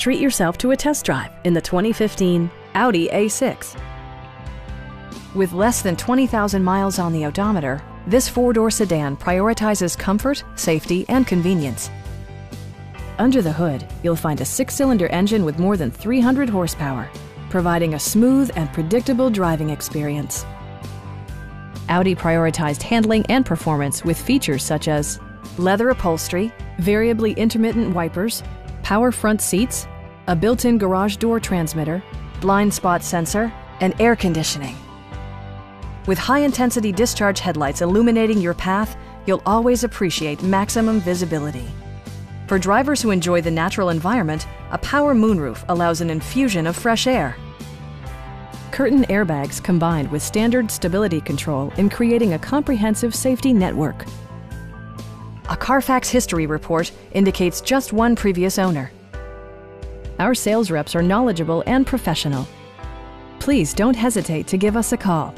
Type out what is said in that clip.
Treat yourself to a test drive in the 2015 Audi A6. With less than 20,000 miles on the odometer, this four-door sedan prioritizes comfort, safety, and convenience. Under the hood, you'll find a six-cylinder engine with more than 300 horsepower, providing a smooth and predictable driving experience. Audi prioritized handling and performance with features such as leather upholstery, variably intermittent wipers, power front seats, a built-in garage door transmitter, blind spot sensor, and air conditioning. With high-intensity discharge headlights illuminating your path, you'll always appreciate maximum visibility. For drivers who enjoy the natural environment, a power moonroof allows an infusion of fresh air. Curtain airbags combined with standard stability control in creating a comprehensive safety network. A Carfax history report indicates just one previous owner. Our sales reps are knowledgeable and professional. Please don't hesitate to give us a call.